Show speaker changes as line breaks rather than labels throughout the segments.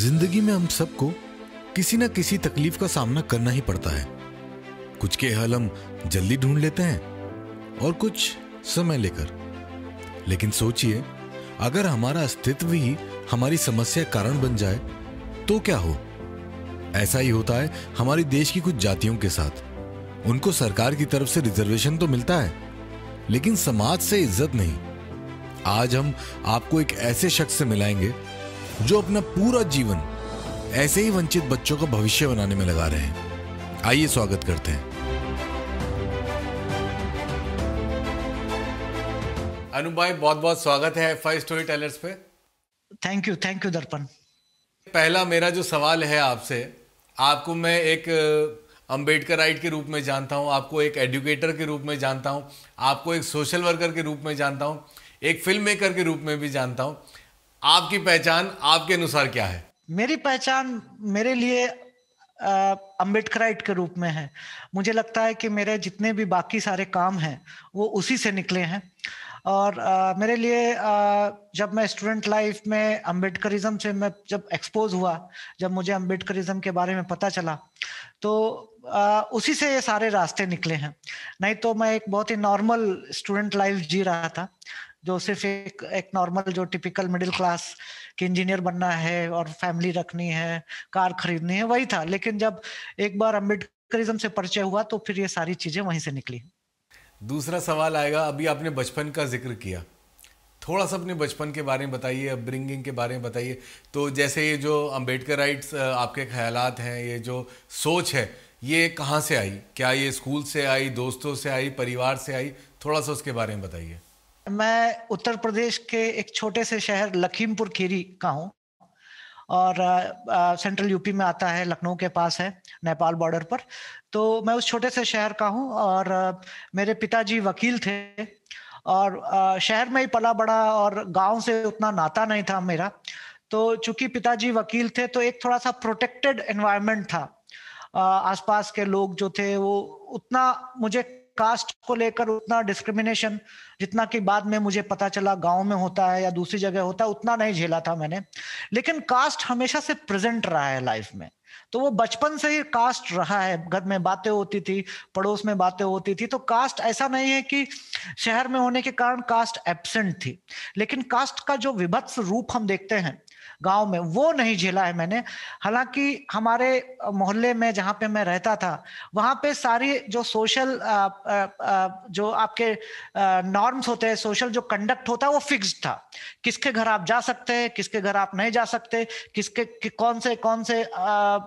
ज़िंदगी में हम सबको किसी ना किसी तकलीफ़ का सामना करना ही पड़ता है। कुछ के हल हम जल्दी ढूंढ लेते हैं और कुछ समय लेकर। लेकिन सोचिए, अगर हमारा अस्तित्व ही हमारी समस्या कारण बन जाए तो क्या हो? ऐसा ही होता है हमारी देश की कुछ जातियों के साथ। उनको सरकार की तरफ़ से रिजर्वेशन तो मिलता है, लेकिन समाज से इज़्ज़त नहीं। आज हम आपको एक ऐसे शख्स से मिलाएँगे जो अपना पूरा जीवन ऐसे ही वंचित बच्चों का भविष्य बनाने में लगा रहे हैं। आइए स्वागत करते हैं। अनु भाई बहुत बहुत स्वागत है फाइव स्टोरी टेलर्स पे।
Thank you thank you Darpan
पहला मेरा जो सवाल है आपसे आपको मैं एक अंबेडकर राइट के रूप में जानता हूँ आपको एक एडुकेटर के रूप में जानता हूँ आपको एक सोशल वर्कर के रूप में जानता हूँ एक फ़िल्म मेकर के रूप में भी जानता हूँ। आपकी पहचान आपके अनुसार क्या है?
मेरी पहचान मेरे लिए अम्बेडकराइट के रूप में है। मुझे लगता है कि मेरे जितने भी बाकी सारे काम हैं वो उसी से निकले हैं। और आ, मेरे लिए आ, जब मैं स्टूडेंट लाइफ में अम्बेडकरिज्म से मैं जब एक्सपोज हुआ जब मुझे अम्बेडकरिज्म के बारे में पता चला तो आ, उसी से ये सारे रास्ते निकले हैं। नहीं तो मैं एक बहुत ही नॉर्मल स्टूडेंट लाइफ जी रहा था। जो सिर्फ़ एक एक नॉर्मल जो टिपिकल मिडिल क्लास के इंजीनियर बनना है और फैमिली रखनी है, कार खरीदनी है, वही था। लेकिन जब एक बार अम्बेडकरिज्म से परिचय हुआ तो फिर ये सारी चीज़ें वहीं से निकली।
दूसरा सवाल आएगा, अभी आपने बचपन का ज़िक्र किया। थोड़ा सा अपने बचपन के बारे में बताइए अपब्रिंगिंग के बारे में बताइए। तो जैसे ये जो अंबेडकर राइट्स आपके ख्याल हैं, ये जो सोच है, ये कहाँ से आई? क्या ये स्कूल से आई, दोस्तों से आई, परिवार से आई? थोड़ा सा उसके बारे में बताइए।
मैं उत्तर प्रदेश के एक छोटे से शहर लखीमपुर खीरी का हूँ और सेंट्रल यूपी में आता है लखनऊ के पास है नेपाल बॉर्डर पर। तो मैं उस छोटे से शहर का हूँ और आ, मेरे पिताजी वकील थे और आ, शहर में ही पला बड़ा और गाँव से उतना नाता नहीं था मेरा। तो चूँकि पिताजी वकील थे तो एक थोड़ा सा प्रोटेक्टेड एनवायरनमेंट था। आसपास के लोग जो थे वो उतना मुझे कास्ट को लेकर उतना डिस्क्रिमिनेशन जितना कि बाद में मुझे पता चला गाँव में होता है या दूसरी जगह होता है, उतना नहीं झेला था मैंने। लेकिन कास्ट हमेशा से प्रेजेंट रहा है लाइफ में। तो वो बचपन से ही कास्ट रहा है। घर में बातें होती थी, पड़ोस में बातें होती थी। तो कास्ट ऐसा नहीं है कि शहर में होने के कारण कास्ट एबसेंट थी। लेकिन कास्ट का जो विभत्स रूप हम देखते हैं गाँव में वो नहीं झेला है मैंने। हालाँकि हमारे मोहल्ले में जहाँ पे मैं रहता था वहाँ पे सारी जो सोशल जो आपके नॉर्म्स होते हैं सोशल जो कंडक्ट होता है वो फिक्स्ड था। किसके घर आप जा सकते हैं किसके घर आप नहीं जा सकते किसके कि कौन से कौन से आ,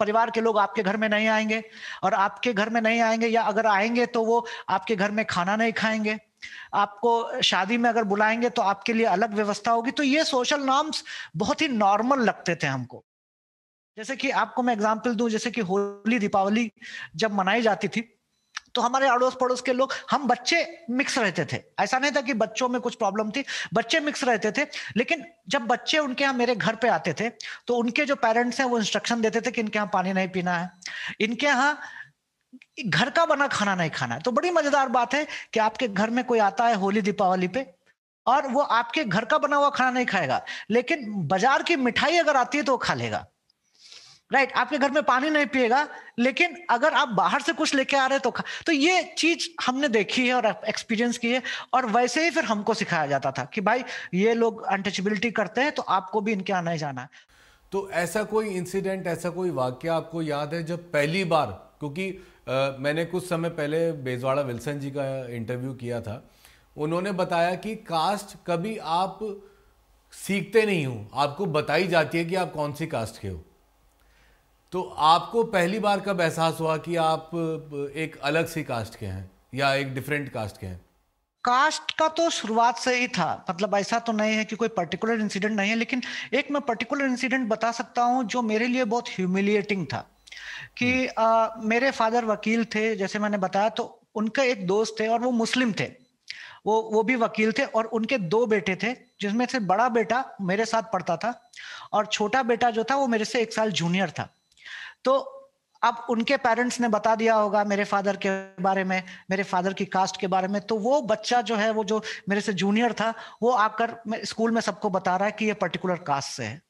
परिवार के लोग आपके घर में नहीं आएँगे? और आपके घर में नहीं आएँगे या अगर आएँगे तो वो आपके घर में खाना नहीं खाएँगे? आपको शादी में अगर बुलाएँगे तो आपके लिए अलग व्यवस्था होगी। तो ये सोशल नॉर्म्स बहुत ही नॉर्मल लगते थे हमको। जैसे कि आपको मैं एग्जांपल दूँ, जैसे कि होली, दीपावली जब मनाई जाती थी तो हमारे अड़ोस पड़ोस के लोग, हम बच्चे मिक्स रहते थे। ऐसा नहीं था कि बच्चों में कुछ प्रॉब्लम थी, बच्चे मिक्स रहते थे, लेकिन जब बच्चे उनके यहाँ मेरे घर पे आते थे तो उनके जो पेरेंट्स हैं, वो इंस्ट्रक्शन देते थे कि इनके यहाँ पानी नहीं पीना है। इनके यहाँ घर का बना खाना नहीं खाना है। तो बड़ी मज़ेदार बात है कि आपके घर में कोई आता है होली दीपावली पे और वो आपके घर का बना हुआ खाना नहीं खाएगा लेकिन बाज़ार की मिठाई अगर आती है तो वो खा लेगा। राइट right, आपके घर में पानी नहीं पिएगा लेकिन अगर आप बाहर से कुछ लेके आ रहे तो तो ये चीज़ हमने देखी है और एक्सपीरियंस की है और वैसे ही फिर हमको सिखाया जाता था कि भाई ये लोग अनटचेबिलिटी करते हैं तो आपको भी इनके आना ही जाना है।
तो ऐसा कोई इंसिडेंट ऐसा कोई वाक्य आपको याद है जब पहली बार क्योंकि मैंने कुछ समय पहले बेजवाड़ा विल्सन जी का इंटरव्यू किया था। उन्होंने बताया कि कास्ट कभी आप सीखते नहीं हो। आपको बताई जाती है कि आप कौन सी कास्ट के हो। तो आपको पहली बार कब एहसास हुआ कि आप एक अलग सी कास्ट के हैं या एक डिफरेंट कास्ट के हैं?
कास्ट का तो शुरुआत से ही था। मतलब ऐसा तो नहीं है कि कोई पर्टिकुलर इंसिडेंट नहीं है, लेकिन एक मैं पर्टिकुलर इंसिडेंट बता सकता हूँ जो मेरे लिए बहुत ह्यूमिलिएटिंग था। कि आ, मेरे फादर वकील थे जैसे मैंने बताया तो उनका एक दोस्त थे और वो मुस्लिम थे। वो वो भी वकील थे और उनके दो बेटे थे जिसमें से बड़ा बेटा मेरे साथ पढ़ता था और छोटा बेटा जो था वो मेरे से एक साल जूनियर था। तो अब उनके पेरेंट्स ने बता दिया होगा मेरे फादर के बारे में मेरे फादर की कास्ट के बारे में। तो वो बच्चा जो है वो जो मेरे से जूनियर था वो आकर स्कूल में सबको बता रहा है कि ये पर्टिकुलर कास्ट से है।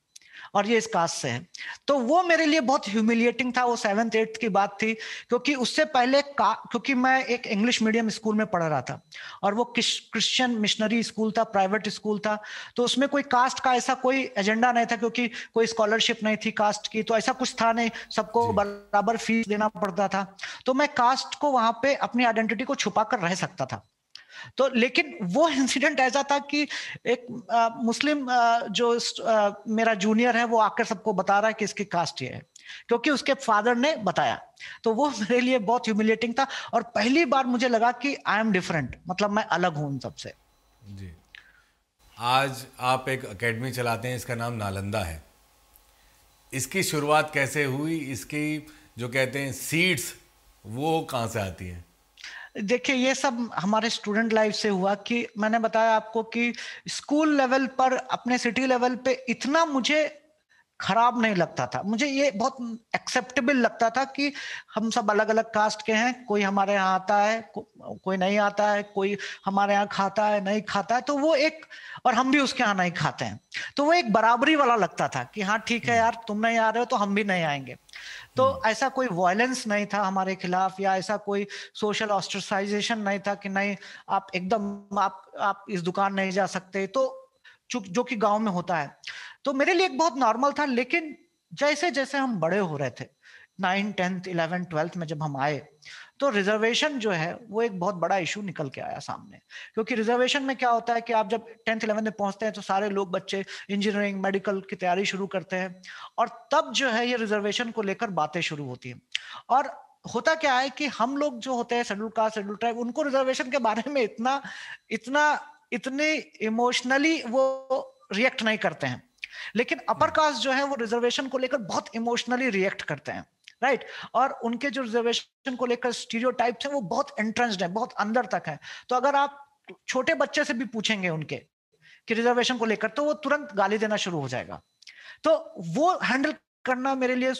और ये इस कास्ट से है। तो वो मेरे लिए बहुत ह्यूमिलिएटिंग था वो सेवन्थ एट्थ की बात थी क्योंकि उससे पहले का क्योंकि मैं एक इंग्लिश मीडियम स्कूल में पढ़ रहा था और वो क्रिश्चियन मिशनरी स्कूल था प्राइवेट स्कूल था तो उसमें कोई कास्ट का ऐसा कोई एजेंडा नहीं था क्योंकि कोई स्कॉलरशिप नहीं थी कास्ट की तो ऐसा कुछ था नहीं सबको बराबर फ़ीस देना पड़ता था। तो मैं कास्ट को वहाँ पे अपनी आइडेंटिटी को छुपा कर रह सकता था। तो लेकिन वो इंसिडेंट ऐसा था कि एक आ, मुस्लिम आ, जो आ, मेरा जूनियर है वो आकर सबको बता रहा है कि इसकी कास्ट ये है। क्योंकि उसके फादर ने बताया। तो वो मेरे लिए बहुत ह्यूमिलेटिंग था और पहली बार मुझे लगा कि आई एम डिफरेंट मतलब मैं अलग हूँ उन सबसे। जी।
आज आप एक एकेडमी चलाते हैं इसका नाम नालंदा है। इसकी शुरुआत कैसे हुई? इसकी जो कहते हैं सीड्स वो कहाँ से आती हैं?
देखिए, ये सब हमारे स्टूडेंट लाइफ से हुआ कि मैंने बताया आपको कि स्कूल लेवल पर, अपने सिटी लेवल पे इतना मुझे खराब नहीं लगता था। मुझे ये बहुत एक्सेप्टेबल लगता था कि हम सब अलग अलग कास्ट के हैं कोई हमारे यहाँ आता है को, कोई नहीं आता है कोई हमारे यहाँ खाता है नहीं खाता है तो वो एक और हम भी उसके यहाँ नहीं खाते हैं। तो वो एक बराबरी वाला लगता था कि हाँ ठीक है यार तुम नहीं आ रहे हो तो हम भी नहीं आएँगे। तो हम्म। ऐसा कोई वायलेंस नहीं था हमारे खिलाफ या ऐसा कोई सोशल ऑस्ट्रसाइजेशन नहीं था कि नहीं आप एकदम आप आप इस दुकान नहीं जा सकते। तो जो कि गाँव में होता है तो मेरे लिए एक बहुत नॉर्मल था, लेकिन जैसे जैसे हम बड़े हो रहे थे नाइन टेंथ इलेवन ट्वेल्थ में जब हम आए तो रिजर्वेशन जो है, वो एक बहुत बड़ा इशू निकल के आया सामने। क्योंकि रिजर्वेशन में क्या होता है कि आप जब टेंथ इलेवन में पहुँचते हैं तो सारे लोग बच्चे इंजीनियरिंग मेडिकल की तैयारी शुरू करते हैं, और तब जो है ये रिजर्वेशन को लेकर बातें शुरू होती हैं। और होता क्या है कि हम लोग जो होते हैं शेड्यूल कास्ट शेड्यूल ट्राइब उनको रिजर्वेशन के बारे में इतना इतना, इतने इमोशनली वो रिएक्ट नहीं करते हैं। लेकिन अपर कास्ट जो है, वो रिजर्वेशन को लेकर बहुत इमोशनली रिएक्ट करते हैं राइट right? और उनके जो रिजर्वेशन को लेकर स्टीरियो हैं, वो बहुत एंट्रेंस्ड है, बहुत अंदर तक है तो अगर आप छोटे बच्चे से भी पूछेंगे उनके कि रिजर्वेशन को लेकर तो वो तुरंत गाली देना शुरू हो जाएगा तो वो हैंडल करना मेरे लिए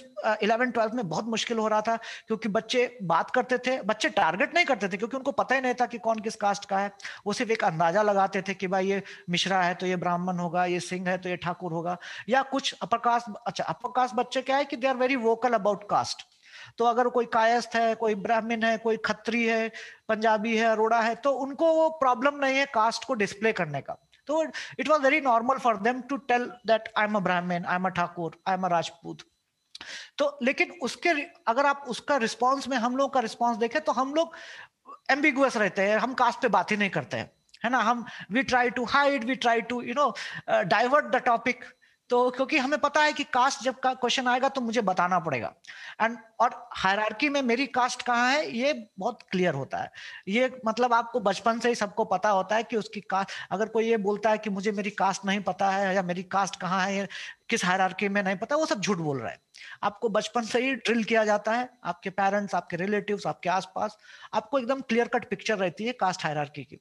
इलेवन ट्वेल्थ में बहुत मुश्किल हो रहा था, क्योंकि बच्चे बात करते थे, बच्चे टारगेट नहीं करते थे, क्योंकि उनको पता ही नहीं था कि कौन किस कास्ट का है। वो सिर्फ़ एक अंदाज़ा लगाते थे कि भाई ये मिश्रा है तो ये ब्राह्मण होगा, ये सिंह है तो ये ठाकुर होगा, या कुछ अपर कास्ट अच्छा अपर कास्ट बच्चे क्या है कि they are very vocal about caste तो अगर कोई कायस्थ है, कोई ब्राह्मण है, कोई खत्री है, पंजाबी है, अरोड़ा है तो उनको वो प्रॉब्लम नहीं है कास्ट को डिस्प्ले करने का। तो it was very normal for them to tell that I am a Brahmin I am a Thakur I am a Rajput तो लेकिन उसके, अगर आप उसका रिस्पॉन्स में हम लोग का रिस्पॉन्स देखें तो हम लोग एम्बिगुअस रहते हैं, हम कास्ट पे बात ही नहीं करते हैं। है ना? हम we try to hide we try to you know divert the topic तो क्योंकि हमें पता है कि कास्ट जब का क्वेश्चन आएगा तो मुझे बताना पड़ेगा। एंड और हायरार्की में मेरी कास्ट कहाँ है, ये बहुत क्लियर होता है। ये मतलब आपको बचपन से ही सबको पता होता है कि उसकी कास्ट अगर कोई ये बोलता है कि मुझे मेरी कास्ट नहीं पता है या मेरी कास्ट कहाँ है, किस हायरार्की में नहीं पता, वो सब झूठ बोल रहा है। आपको बचपन से ही ड्रिल किया जाता है, आपके पेरेंट्स आपके रिलेटिव्स आपके आसपास, आपको एकदम क्लियर कट पिक्चर रहती है कास्ट हायरार्की की।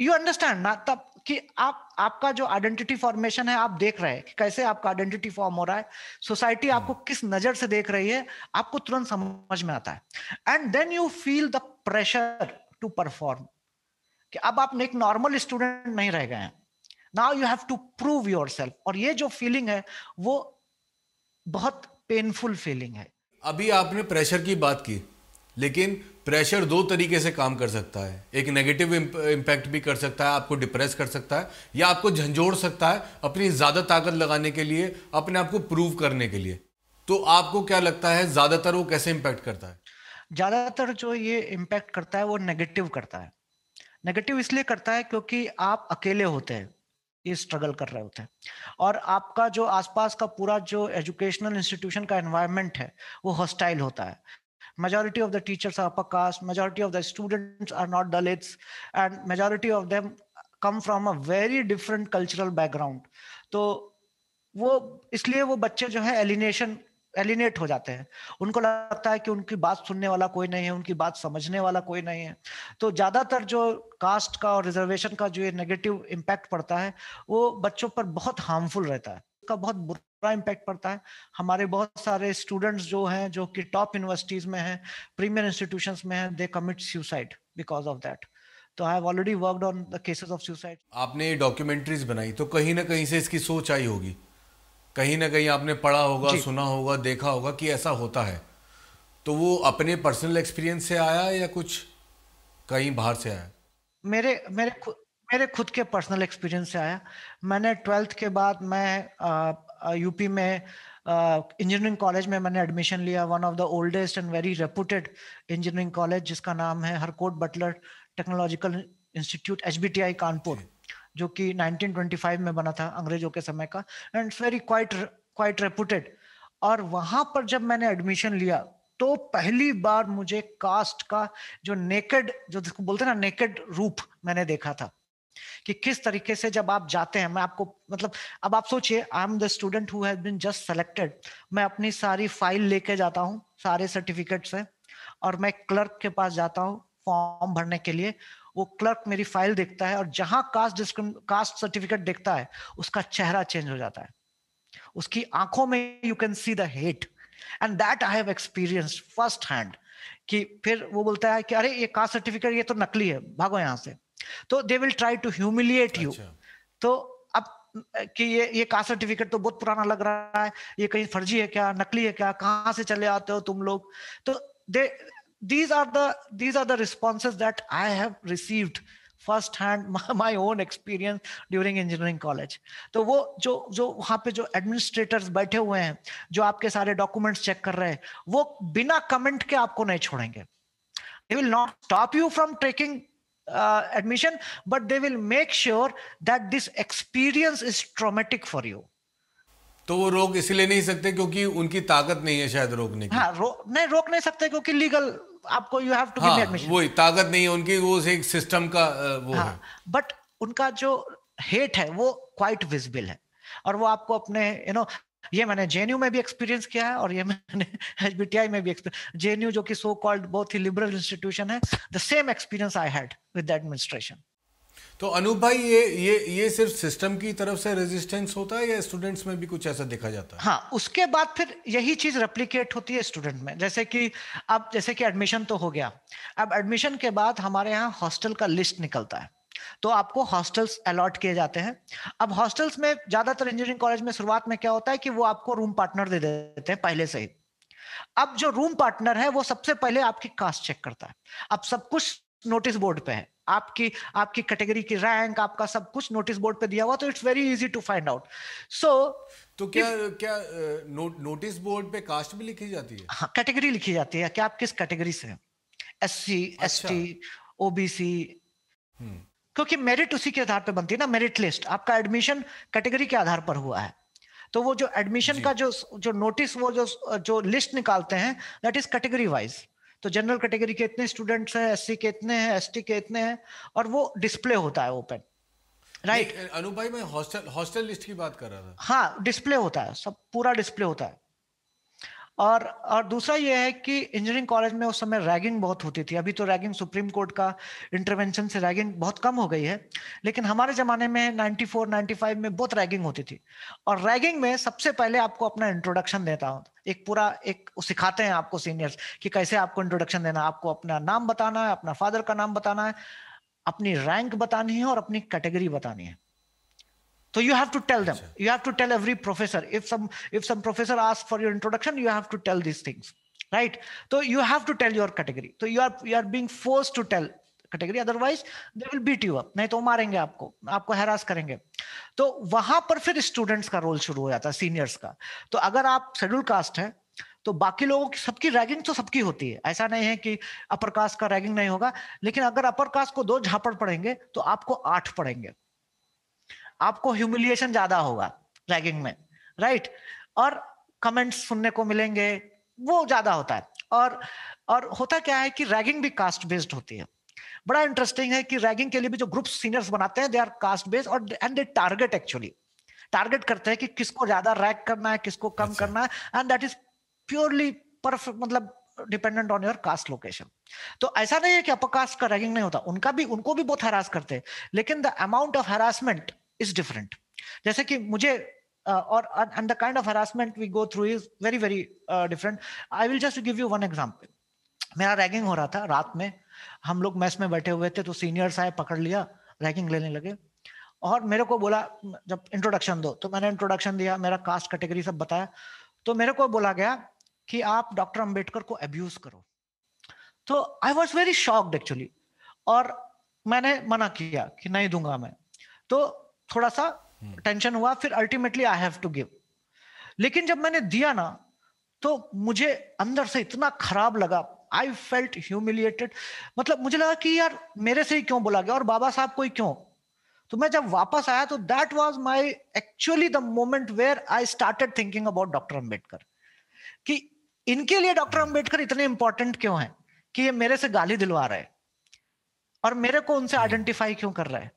यू अंडरस्टैंड ना, तब कि आप आपका जो आइडेंटिटी फॉर्मेशन है आप देख रहे हैं कि कैसे आपका आइडेंटिटी फॉर्म हो रहा है। Society hmm. आपको किस नज़र से देख रही है आपको तुरंत समझ में आता है। And then you feel the pressure to perform कि अब आप एक नॉर्मल स्टूडेंट नहीं रह गए हैं। Now you have to prove yourself और ये जो फीलिंग है वो बहुत पेनफुल फीलिंग है।
अभी आपने प्रेशर की बात की। लेकिन प्रेशर दो तरीके से काम कर सकता है। एक नेगेटिव इम्पैक्ट भी कर सकता है, आपको डिप्रेस कर सकता है, या आपको झंझोड़ सकता है अपनी ज़्यादा ताकत लगाने के लिए, अपने आप को प्रूव करने के लिए। तो आपको क्या लगता है, ज़्यादातर वो कैसे इम्पैक्ट करता है?
ज़्यादातर जो ये इम्पैक्ट करता है, वो नेगेटिव करता है। नेगेटिव इसलिए करता है क्योंकि आप अकेले होते हैं, ये स्ट्रगल कर रहे होते हैं। और आपका जो आसपास का पूरा जो एजुकेशनल इंस्टीट्यूशन का एनवायरनमेंट है, वो हॉस्टाइल होता है। Majority of the teachers are upper caste majority of the students are not dalits and majority of them come from a very different cultural background तो वो इसलिए वो बच्चे जो है एलिनेशन एलिनेट हो जाते हैं उनको लगता है कि उनकी बात सुनने वाला कोई नहीं है उनकी बात समझने वाला कोई नहीं है तो ज़्यादातर जो कास्ट का और रिजर्वेशन का जो ये नेगेटिव इम्पैक्ट पड़ता है वो बच्चों पर बहुत हार्मफुल रहता है का बहुत बुरा इम्पैक्ट पड़ता है। हमारे बहुत सारे स्टूडेंट्स जो हैं जो कि टॉप यूनिवर्सिटीज में हैं प्रीमियर इंस्टीट्यूशंस में हैं they commit suicide because of that तो I have already worked on the cases of suicide
आपने डॉक्यूमेंट्रीज बनाई तो कहीं ना कहीं से इसकी सोच आई होगी। कहीं ना कहीं आपने पढ़ा होगा सुना होगा देखा होगा कि ऐसा होता है। तो वो अपने पर्सनल एक्सपीरियंस से आया या कुछ कहीं बाहर से आया?
मेरे मेरे खुद मेरे खुद के पर्सनल एक्सपीरियंस से आया। मैंने ट्वेल्थ के बाद मैं यूपी में इंजीनियरिंग कॉलेज में मैंने एडमिशन लिया one of the oldest and very reputed engineering college जिसका नाम है Harcourt Butler technological institute HBTI Kanpur जो। कि 1925 में बना था अंग्रेज़ों के समय का and it's very quite quite reputed और वहाँ पर जब मैंने एडमिशन लिया तो पहली बार मुझे कास्ट का जो नेकेड जो जिसको बोलते हैं ना नेकेड रूप मैंने देखा था। कि किस तरीके से जब आप जाते हैं, मैं आपको मतलब अब आप सोचिए I am the student who has been just selected मैं अपनी सारी फ़ाइल लेके जाता हूँ, सारे सर्टिफिकेट से, और मैं क्लर्क के पास जाता हूँ फॉर्म भरने के लिए। वो क्लर्क मेरी फ़ाइल देखता है और जहाँ कास्ट डिस्क्रिम कास्ट सर्टिफिकेट देखता है, उसका चेहरा चेंज हो जाता है। उसकी आँखों में you can see the hate and that I have experience first hand कि फिर वो बोलता है कि, अरे, ये कास्ट सर्टिफिकेट ये तो नकली है, भागो यहाँ से। तो they will try to humiliate you तो अब कि ये ये कास्ट सर्टिफिकेट तो बहुत पुराना लग रहा है। ये कहीं फर्जी है क्या? नकली है क्या? कहाँ से चले आते हो तुम लोग? तो they these are the these are the responses that i have received first hand my own experience during engineering college तो वो जो जो वहाँ पे जो एडमिनिस्ट्रेटर्स बैठे हुए हैं जो आपके सारे डॉक्यूमेंट्स चेक कर रहे हैं वो बिना कमेंट के आपको नहीं छोड़ेंगे। They will not stop you from taking admission but they will make sure that this experience is traumatic for you
तो वो रोक इसलिए नहीं सकते क्योंकि उनकी ताकत नहीं है शायद रोकने की।
हाँ रो, नहीं रोक नहीं सकते क्योंकि लीगल आपको you have to give admission
वही ताकत नहीं है उनकी वो एक सिस्टम का वो हाँ, है।
बट उनका जो हेट है वो क्वाइट विजिबल है। और वो आपको अपने यू you नो know, ये मैंने जेएनयू में भी एक्सपीरियंस किया है और ये मैंने एचबीटीआई में भी जेएनयू जो कि सो कॉल्ड बहुत ही लिबरल इंस्टीट्यूशन है the same experience I had with administration
तो अनूप भाई ये ये ये सिर्फ़ सिस्टम की तरफ़ से रेजिस्टेंस होता है या स्टूडेंट्स में भी कुछ ऐसा देखा जाता है?
हाँ उसके बाद फिर यही चीज़ रेप्लीकेट होती है स्टूडेंट में। जैसे कि अब जैसे कि एडमिशन तो हो गया। अब एडमिशन के बाद हमारे यहाँ हॉस्टल का लिस्ट निकलता है। तो आपको हॉस्टल्स अलॉट किए जाते हैं। अब हॉस्टल्स में ज़्यादातर इंजीनियरिंग कॉलेज में शुरुआत में क्या होता है कि वो आपको रूम पार्टनर दे देते हैं पहले से ही। अब जो रूम पार्टनर है वो सबसे पहले आपकी कास्ट चेक करता है। अब सब कुछ नोटिस बोर्ड पे है। आपकी आपकी कैटेगरी की रैंक आपका सब कुछ नोटिस बोर्ड पे दिया हुआ तो it's very easy to find out so
तो क्या if, क्या नो, नोटिस बोर्ड पे कास्ट भी लिखी जाती है?
हाँ कैटेगरी लिखी जाती है। कि आप किस कैटेगरी से S C S T OBC क्योंकि मेरिट उसी के आधार पर बनती है ना मेरिट लिस्ट आपका एडमिशन कैटेगरी के आधार पर हुआ है। तो वो जो एडमिशन का जो जो नोटिस वो जो जो लिस्ट निकालते हैं दैट इज़ कैटेगरी वाइज तो जनरल कैटेगरी के इतने स्टूडेंट्स हैं एससी के इतने हैं एसटी के इतने हैं और वो डिस्प्ले होता है ओपन राइट
अनु भाई मैं हॉस्टल हॉस्टल लिस्ट की बात कर रहा था।
हाँ डिस्प्ले होता है सब पूरा डिस्प्ले होता है। और और दूसरा ये है कि इंजीनियरिंग कॉलेज में उस समय रैगिंग बहुत होती थी। अभी तो रैगिंग सुप्रीम कोर्ट का इंटरवेंशन से रैगिंग बहुत कम हो गई है। लेकिन हमारे जमाने में 94 95 में बहुत रैगिंग होती थी। और रैगिंग में सबसे पहले आपको अपना इंट्रोडक्शन देता हूँ। एक पूरा, एक सिखाते हैं आपको सीनियर्स कि कैसे आपको इंट्रोडक्शन देना आपको अपना नाम बताना है, अपना फादर का नाम बताना है, अपनी रैंक बतानी है और अपनी कैटेगरी बतानी है। So you have to tell them. You have to tell every professor. If some if some professor asks for your introduction, you have to tell these things, right? So you have to tell your category. So you are you are being forced to tell category otherwise they will beat you up नहीं तो मारेंगे आपको आपको harass करेंगे तो वहाँ पर फिर स्टूडेंट्स का रोल शुरू हो जाता है सीनियर्स का तो अगर आप शेड्यूल कास्ट है तो बाकी लोगों की सबकी रैगिंग तो सबकी होती है ऐसा नहीं है कि अपर कास्ट का रैगिंग नहीं होगा लेकिन अगर अपर कास्ट को दो झापड़ पड़ेंगे तो आपको आठ पड़ेंगे आपको ह्यूमिलिएशन ज़्यादा होगा रैगिंग में राइट और कमेंट्स सुनने को मिलेंगे वो ज़्यादा होता है। और और होता क्या है कि रैगिंग भी कास्ट बेस्ड होती है। बड़ा इंटरेस्टिंग है कि रैगिंग के लिए भी जो ग्रुप सीनियर्स बनाते हैं दे आर कास्ट बेस्ड और and they target actually target करते हैं कि किसको ज़्यादा रैग करना है किसको कम अच्छा। करना है and that is purely perfect मतलब dependent on your caste location तो ऐसा नहीं है कि अपर कास्ट का रैगिंग नहीं होता उनका भी उनको भी बहुत हरास करते हैं। लेकिन the amount of harassment is different जैसे कि मुझे और and the kind of harassment we go through is very very different I will just give you one example मेरा रैगिंग हो रहा था रात में। हम लोग मैस में बैठे हुए थे तो सीनियर्स आए, पकड़ लिया रैगिंग लेने लगे। और मेरे को बोला, जब इंट्रोडक्शन दो तो मैंने इंट्रोडक्शन दिया, मेरा कास्ट कैटेगरी सब बताया। तो मेरे को बोला गया कि आप डॉक्टर अंबेडकर को अब्यूज करो। तो I was very shocked actually और मैंने मना किया कि नहीं दूँगा मैं। तो थोड़ा सा टेंशन हम्म। हुआ फिर ultimately I have to give लेकिन जब मैंने दिया ना तो मुझे अंदर से इतना खराब लगा। आई फेल्ट ह्यूमिलिएटेड मतलब मुझे लगा कि यार मेरे से ही क्यों बोला गया और बाबा साहब को ही क्यों? तो मैं जब वापस आया तो that was my actually the moment where I started thinking about doctor Ambedkar कि इनके लिए डॉक्टर अंबेडकर इतने इंपॉर्टेंट क्यों हैं? कि ये मेरे से गाली दिलवा रहे और मेरे को उनसे आइडेंटिफाई क्यों कर रहे हैं?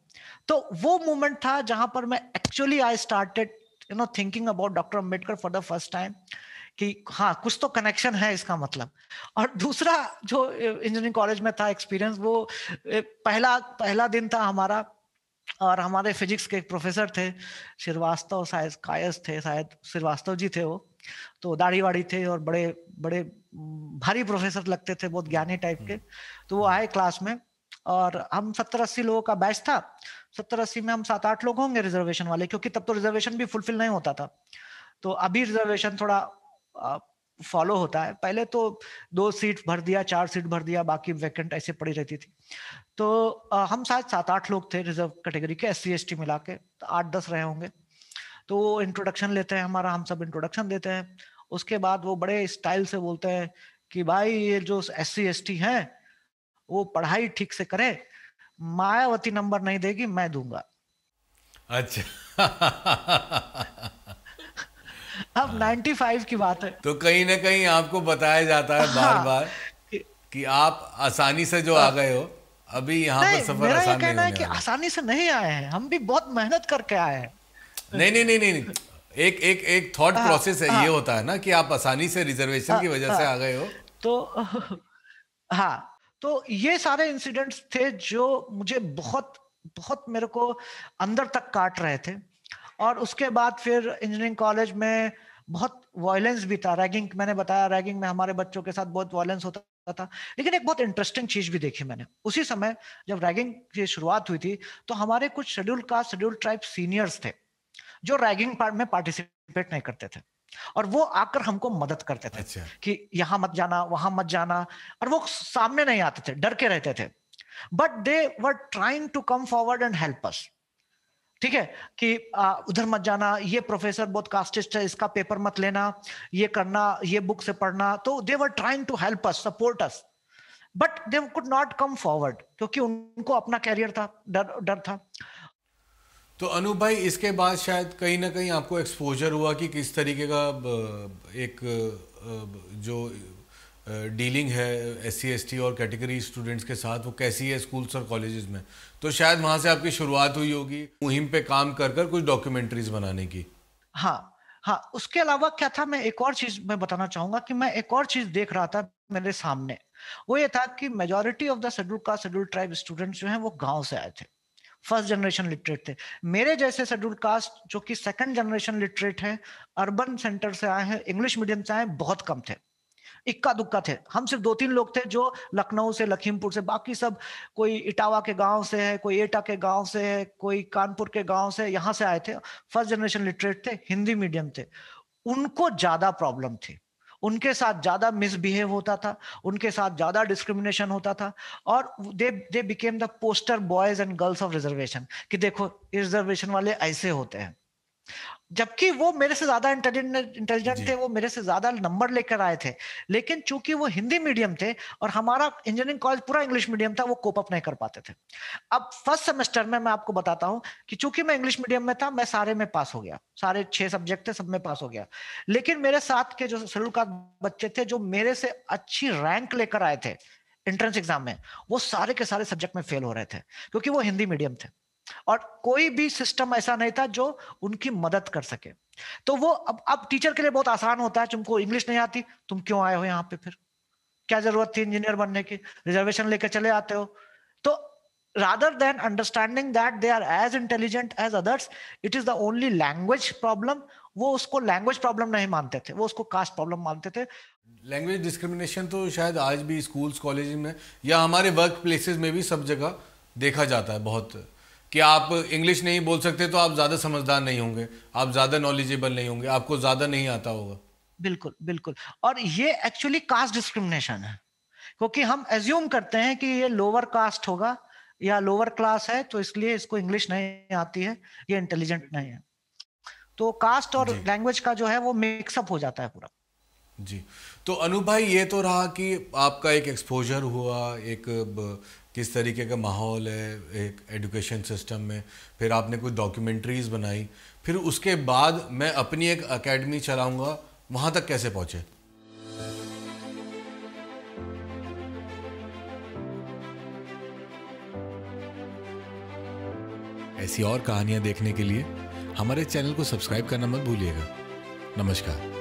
तो वो मोमेंट था जहाँ पर मैं actually I started you know thinking about doctor Ambedkar for the first time कि हाँ कुछ तो कनेक्शन है इसका मतलब। और दूसरा जो इंजीनियरिंग कॉलेज में था एक्सपीरियंस वो पहला पहला दिन था हमारा और हमारे फिजिक्स के एक प्रोफेसर थे श्रीवास्तव शायद कायस थे शायद श्रीवास्तव जी थे वो तो दाढ़ी वाड़ी थे और बड़े बड़े भारी प्रोफेसर लगते थे बहुत ज्ञानी टाइप के। तो वो आए क्लास में और हम सत्तर अस्सी लोगों का बैच था, सत्तर अस्सी में हम सात आठ लोग होंगे रिजर्वेशन वाले, क्योंकि तब तो रिजर्वेशन भी फुलफिल नहीं होता था। तो अभी रिजर्वेशन थोड़ा फॉलो होता है। पहले तो दो सीट भर दिया, चार सीट भर दिया, बाकी वैकेंट ऐसे पड़ी रहती थी। तो हम शायद सात आठ लोग थे रिज़र्व कैटेगरी के एस सी एस टी मिला के तो आठ दस रहे होंगे। तो वो इंट्रोडक्शन लेते हैं हमारा, हम सब इंट्रोडक्शन देते हैं। उसके बाद वो बड़े स्टाइल से बोलते हैं कि भाई, ये जो एस सी एस टी है वो पढ़ाई ठीक से करे मायावती नंबर नहीं देगी मैं दूँगा।
अच्छा।
अब 95 की बात है।
तो कहीं ना कहीं आपको बताया जाता है बार हाँ, बार कि आप आसानी से जो आ गए हो अभी यहाँ पर सफ़र मेरा आसान कहना है
कि आसानी से नहीं आए हैं। हम भी बहुत मेहनत करके आए हैं।
नहीं नहीं नहीं नहीं एक एक एक थॉट हाँ, प्रोसेस है ये हाँ। होता है ना कि आप आसानी से रिजर्वेशन की वजह से आ गए हो।
तो हाँ तो ये सारे इंसिडेंट्स थे जो मुझे बहुत बहुत मेरे को अंदर तक काट रहे थे। और उसके बाद फिर इंजीनियरिंग कॉलेज में बहुत वायलेंस भी था। रैगिंग मैंने बताया रैगिंग में हमारे बच्चों के साथ बहुत वायलेंस होता था। लेकिन एक बहुत इंटरेस्टिंग चीज़ भी देखी मैंने। उसी समय जब रैगिंग की शुरुआत हुई थी तो हमारे कुछ schedule caste schedule tribe seniors थे, जो रैगिंग में पार्टिसिपेट नहीं करते थे। और वो आकर हमको मदद करते थे अच्छा। कि यहाँ मत जाना वहाँ मत जाना। और वो सामने नहीं आते थे डर के रहते थे। But they were trying to come forward and help us ठीक है? कि आ, उधर मत जाना ये प्रोफेसर बहुत कास्टिस्ट है इसका पेपर मत लेना ये करना ये बुक से पढ़ना। तो they were trying to help us support us but they could not come forward क्योंकि उनको अपना कैरियर था डर डर था।
तो अनूप भाई, इसके बाद शायद कहीं ना कहीं आपको एक्सपोजर हुआ कि किस तरीके का एक जो डीलिंग है एस सी और कैटेगरी स्टूडेंट्स के साथ, वो कैसी है स्कूल्स और कॉलेजेस में? तो शायद वहाँ से आपकी शुरुआत हुई होगी मुहिम पे काम कर कर कुछ डॉक्यूमेंट्रीज बनाने की।
हाँ हाँ उसके अलावा क्या था, मैं एक और चीज़ मैं बताना चाहूँगा कि मैं एक और चीज़ देख रहा था मेरे सामने। वो ये था कि majority of the schedule caste schedule tribe students जो हैं, वो गाँव से आए थे। फ़र्स्ट जनरेशन लिटरेट थे। मेरे जैसे शेड्यूल कास्ट, जो कि सेकंड जनरेशन लिटरेट है अर्बन सेंटर से आए हैं इंग्लिश मीडियम से आए बहुत कम थे। इक्का दुक्का थे। हम सिर्फ़ दो तीन लोग थे जो लखनऊ से, लखीमपुर से, बाकी सब कोई इटावा के गाँव से है, कोई एटा के गाँव से है, कोई कानपुर के गाँव से, यहाँ से आए थे। फ़र्स्ट जनरेशन लिटरेट थे, हिंदी मीडियम थे। उनको ज़्यादा प्रॉब्लम थी। उनके साथ ज़्यादा मिसबिहेव होता था, उनके साथ ज़्यादा डिस्क्रिमिनेशन होता था और they they became the poster boys and girls of reservation कि देखो रिजर्वेशन वाले ऐसे होते हैं। जबकि वो मेरे से ज़्यादा इंटेलिजेंट थे वो मेरे से ज़्यादा नंबर लेकर आए थे। लेकिन चूँकि वो हिंदी मीडियम थे और हमारा इंजीनियरिंग कॉलेज पूरा इंग्लिश मीडियम था वो कोप अप नहीं कर पाते थे। अब फ़र्स्ट सेमेस्टर में मैं आपको बताता हूँ कि चूँकि मैं इंग्लिश मीडियम में था मैं सारे में पास हो गया। सारे छह सब्जेक्ट थे सब में पास हो गया। लेकिन मेरे साथ के जो का बच्चे थे जो मेरे से अच्छी रैंक लेकर आए थे एंट्रेंस एग्ज़ाम में वो सारे के सारे सब्जेक्ट में फेल हो रहे थे क्योंकि वो हिंदी मीडियम थे। और कोई भी सिस्टम ऐसा नहीं था जो उनकी मदद कर सके। तो वो अब अब टीचर के लिए बहुत आसान होता है, तुमको इंग्लिश नहीं आती, तुम क्यों आए हो यहाँ पे फिर? क्या ज़रूरत थी इंजीनियर बनने की? रिजर्वेशन लेकर चले आते हो। तो rather than understanding that they are as intelligent as others, it is the only language problem, वो उसको लैंग्वेज प्रॉब्लम नहीं मानते थे, वो उसको कास्ट प्रॉब्लम मानते थे।
लैंग्वेज डिस्क्रिमिनेशन तो शायद आज भी स्कूल्स कॉलेज में या हमारे वर्क प्लेसेस में भी सब जगह देखा जाता है बहुत। कि आप इंग्लिश नहीं बोल सकते तो आप ज़्यादा समझदार नहीं होंगे आप ज़्यादा नॉलेजेबल नहीं होंगे आपको ज़्यादा नहीं आता होगा।
बिल्कुल बिल्कुल। और ये एक्चुअली कास्ट डिस्क्रिमिनेशन है क्योंकि हम एज्यूम करते हैं कि ये लोअर कास्ट होगा या लोअर क्लास है तो इसलिए इसको इंग्लिश नहीं आती है ये इंटेलिजेंट नहीं है। तो कास्ट और लैंग्वेज का जो है वो मिक्सअप हो जाता है पूरा।
जी। तो अनु भाई ये तो रहा कि आपका एक एक्सपोजर हुआ एक किस तरीके का माहौल है, एक एजुकेशन सिस्टम में, फिर आपने कुछ डॉक्यूमेंट्रीज बनाई, फिर उसके बाद मैं अपनी एक अकेडमी चलाऊँगा, वहाँ तक कैसे पहुँचे? ऐसी और कहानियाँ देखने के लिए हमारे चैनल को सब्सक्राइब करना मत भूलिएगा। नमस्कार।